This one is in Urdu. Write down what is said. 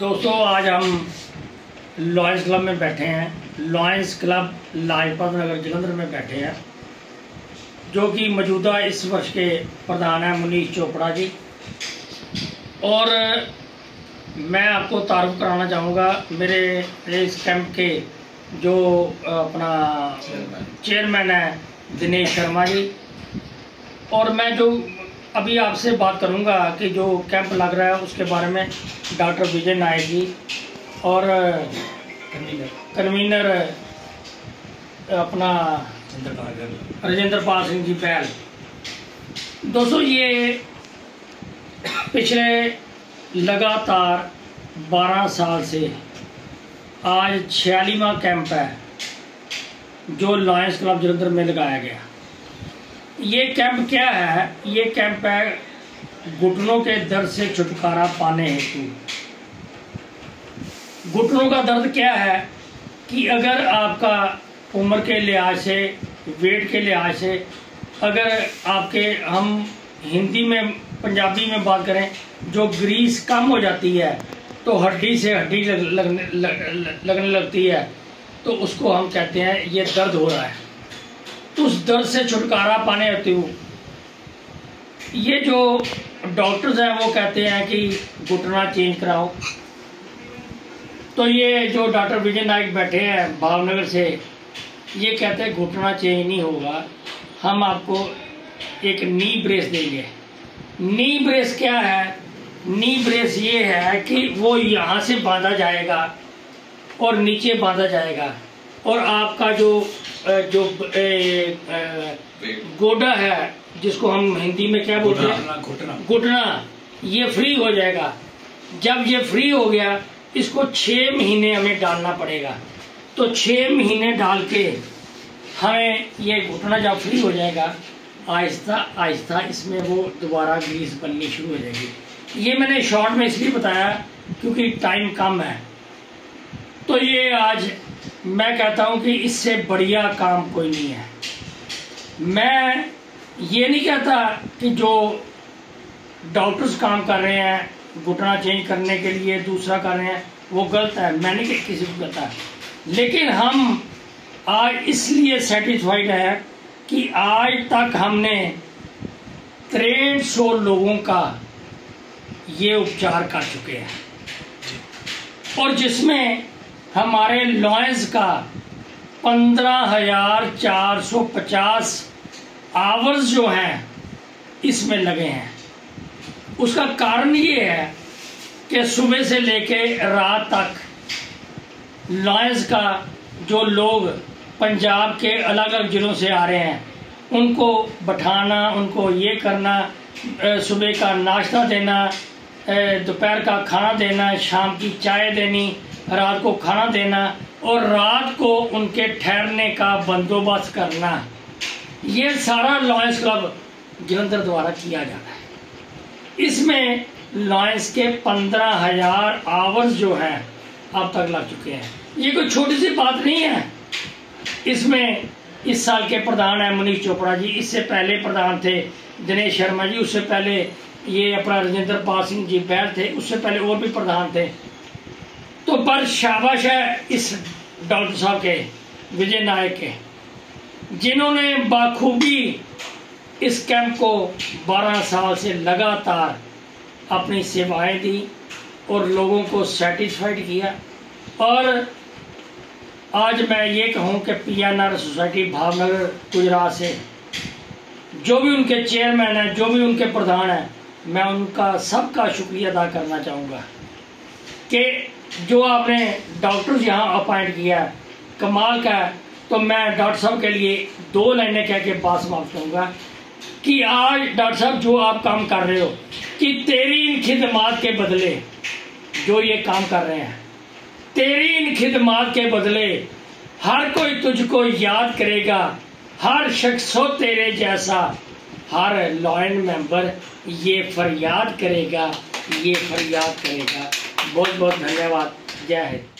دوستو، آج ہم لائنس کلب میں بیٹھے ہیں۔ لائنس کلب لاجپت نگر جلندر میں بیٹھے ہیں۔ جو کہ موجودہ اس ورش کے پردھان ہیں، منیش چوپڑا جی۔ اور میں آپ کو تعارف کرانا چاہوں گا۔ میرے اس کیمپ کے جو اپنا چیئرمین ہیں، دنیش شرما جی۔ اور میں جو ابھی آپ سے بات کروں گا کہ جو کیمپ لگ رہا ہے اس کے بارے میں ڈاکٹر وجے نائک جی اور کنوینر۔ اپنا رجندر پال سنگھ جی پہل۔ دوستو یہ پچھلے لگاتار بارہ سال سے آج چھیالیواں کیمپ ہے جو لائنس کلب جلندر میں لگایا گیا۔ یہ کیمپ کیا ہے؟ یہ کیمپ ہے گھٹنوں کے درد سے چھٹکارا پانے ہیتو۔ گھٹنوں کا درد کیا ہے کہ اگر آپ کا عمر کے لحاظ سے، ویٹ کے لحاظ سے اگر آپ کے ہم ہندی میں، پنجابی میں بات کریں، جو گریس کم ہو جاتی ہے، تو ہڈی سے ہڈی لگنے لگتی ہے۔ تو اس کو ہم کہتے ہیں یہ درد ہو رہا ہے۔ اس درد سے چھٹکارا پانے ہوتے ہو۔ یہ جو ڈاکٹرز ہیں وہ کہتے ہیں کہ گھٹنا چینج کراؤ۔ تو یہ جو ڈاکٹر وجے نائک بیٹھے ہیں بھاؤ نگر سے، یہ کہتے ہیں گھٹنا چینج نہیں ہوگا۔ ہم آپ کو ایک نی بریس دیں گے۔ نی بریس کیا ہے؟ نی بریس یہ ہے کہ وہ یہاں سے باندھا جائے گا اور نیچے باندھا جائے گا۔ اور آپ کا جو جو گوڈا ہے جس کو ہم ہندی میں کیا بولتے ہیں؟ گھٹنا یہ فری ہو جائے گا۔ جب یہ فری ہو گیا اس کو چھ مہینے ہمیں ڈالنا پڑے گا۔ تو چھ مہینے ڈال کے ہمیں یہ گھٹنا جب فری ہو جائے گا آہستہ آہستہ اس میں وہ دوبارہ گریس بننی شروع ہو جائے گی۔ یہ میں نے شارٹ میں اس لیے بتایا کیونکہ ٹائم کم ہے۔ تو یہ آج میں کہتا ہوں کہ اس سے بڑھیا کام کوئی نہیں ہے۔ میں یہ نہیں کہتا کہ جو ڈاکٹرز کام کر رہے ہیں، گھٹنا چینج کرنے کے لیے دوسرا کر رہے ہیں، وہ غلط ہے۔ میں نہیں کسی کو کہتا لیکن ہم آج اس لیے سیٹسفائیڈ ہے کہ آج تک ہم نے تریٹ سو لوگوں کا یہ اپچار کر چکے ہیں۔ اور جس میں ہمارے لائنز کا پندرہ ہزار چار سو پچاس آورز جو ہیں، اس میں لگے ہیں۔ اس کا کارن یہ ہے کہ صبح سے لے کے رات تک لائنز کا جو لوگ پنجاب کے الگ الگ ضلعوں سے آ رہے ہیں، ان کو بٹھانا، ان کو یہ کرنا صبح کا ناشتہ دینا دوپہر کا کھانا دینا، شام کی چائے دینی رات کو کھانا دینا اور رات کو ان کے ٹھہرنے کا بندوبست کرنا۔ یہ سارا لائنس کلب جلندر دوارا کیا جاتا ہے؟ اس میں لائنس کے پندرہ ہزار آورز جو ہیں، اب تک لگ چکے ہیں۔ یہ کوئی چھوٹی سی بات نہیں ہے۔ اس میں اس سال کے پردھان ہیں منیش چوپڑا جی۔ اس سے پہلے پردھان تھے دنیش شرما جی۔ اس سے پہلے یہ اپنا رجندر پال سنگھ جی بیل تھے۔ اس سے پہلے اور بھی پردھان تھے۔ تو پر شاباش ہے اس ڈاکٹر صاحب کے، وجے نائک کے۔ جنہوں نے باخوبی اس کیمپ کو بارہ سال سے لگاتار اپنی سیوائیں دی اور لوگوں کو سیٹسفائڈ کیا۔ اور آج میں یہ کہوں کہ پی این آر سوسائٹی بھاؤ نگر گجرات سے جو بھی ان کے چیئرمین ہیں، جو بھی ان کے پردھان ہیں، میں ان کا سب کا شکریہ ادا کرنا چاہوں گا۔ کہ جو آپ نے ڈاکٹر یہاں اپائنٹ کیا ہے، کمال کا ہے، تو میں ڈاکٹر صاحب کے لیے دو لائنیں کہہ کے بات سماپت کروں گا کہ آج ڈاکٹر صاحب جو آپ کام کر رہے ہو، کہ تیری ان خدمات کے بدلے جو یہ کام کر رہے ہیں، تیری ان خدمات کے بدلے ہر کوئی تجھ کو یاد کرے گا، ہر شخص ہو تیرے جیسا، ہر لائن ممبر یہ فریاد کرے گا، یہ فریاد کرے گا۔ بہت بہت دھنیہ واد۔ جے ہند۔